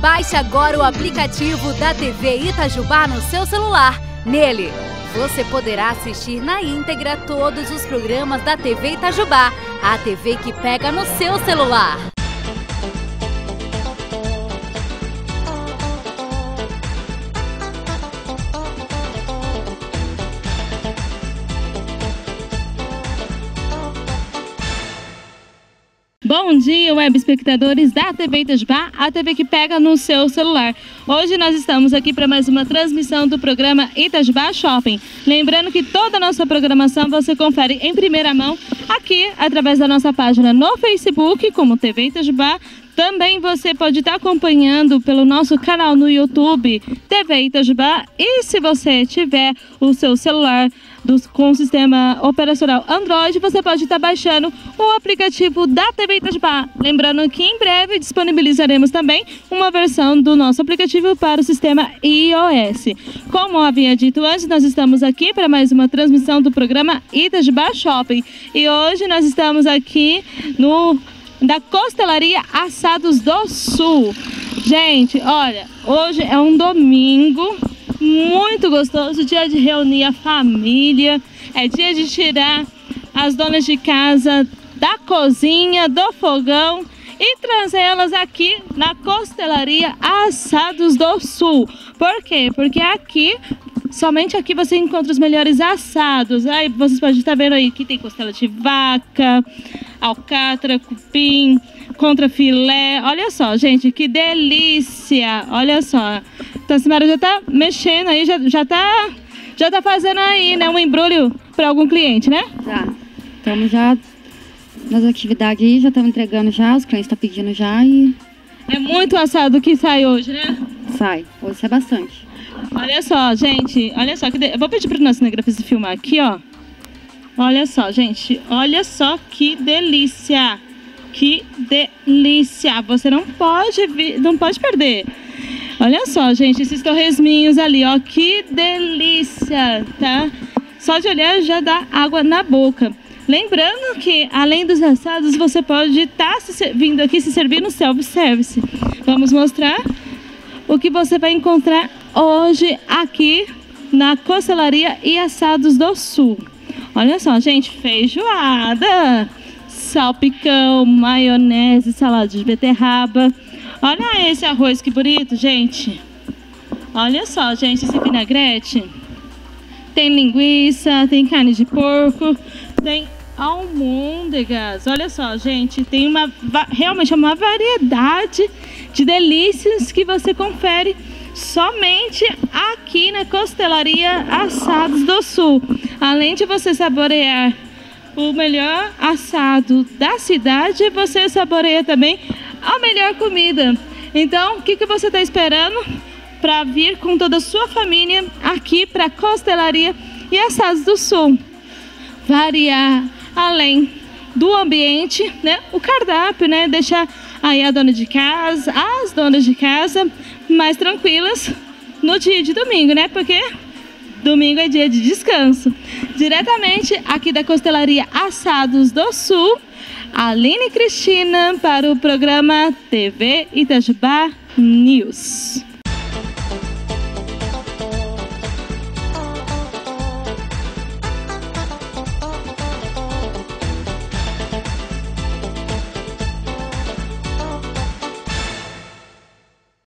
Baixe agora o aplicativo da TV Itajubá no seu celular. Nele, você poderá assistir na íntegra todos os programas da TV Itajubá, a TV que pega no seu celular. Bom dia, web espectadores da TV Itajubá, a TV que pega no seu celular. Hoje nós estamos aqui para mais uma transmissão do programa Itajubá Shopping. Lembrando que toda a nossa programação você confere em primeira mão aqui através da nossa página no Facebook, como TV Itajubá, também você pode estar acompanhando pelo nosso canal no YouTube, TV Itajubá. E se você tiver o seu celular com o sistema operacional Android, você pode estar baixando o aplicativo da TV Itajubá. Lembrando que em breve disponibilizaremos também uma versão do nosso aplicativo para o sistema iOS. Como havia dito antes, nós estamos aqui para mais uma transmissão do programa Itajubá Shopping. E hoje nós estamos aqui no da Costelaria Assados do Sul. Gente, olha, hoje é um domingo muito gostoso, dia de reunir a família, é dia de tirar as donas de casa da cozinha, do fogão e trazê-las aqui na Costelaria Assados do Sul. Por quê? Porque aqui Somente aqui você encontra os melhores assados. Aí vocês podem estar vendo aí que tem costela de vaca, alcatra, cupim, contra filé. Olha só, gente, que delícia! Olha só. Então a senhora já está mexendo aí, já, já tá já tá fazendo aí, né, um embrulho para algum cliente, né? Já. Estamos já nas atividades aí, já estamos entregando já, os clientes estão pedindo já e... É muito assado que sai hoje, né? Sai, hoje é bastante. Olha só, gente, olha só. Que de... Eu vou pedir para o nosso cinegrafista filmar aqui, ó. Olha só, gente, olha só que delícia. Que delícia. Você não pode, não pode perder. Olha só, gente, esses torresminhos ali, ó. Que delícia, tá? Só de olhar já dá água na boca. Lembrando que, além dos assados, você pode estar tá vindo aqui se servir no self-service. Vamos mostrar o que você vai encontrar hoje aqui na Costelaria e Assados do Sul. Olha só, gente, feijoada, salpicão, maionese, salada de beterraba. Olha esse arroz que bonito, gente. Olha só, gente, esse vinagrete. Tem linguiça, tem carne de porco, tem almôndegas. Olha só, gente, tem uma realmente uma variedade de delícias que você confere somente aqui na Costelaria Assados do Sul. Além de você saborear o melhor assado da cidade, você saboreia também a melhor comida. Então, o que, que você está esperando para vir com toda a sua família aqui para Costelaria e Assados do Sul? Variar além do ambiente, né? O cardápio, né? Deixar aí a dona de casa, as donas de casa mais tranquilas no dia de domingo, né? Porque domingo é dia de descanso. Diretamente aqui da Costelaria Assados do Sul, Aline Cristina para o programa TV Itajubá News.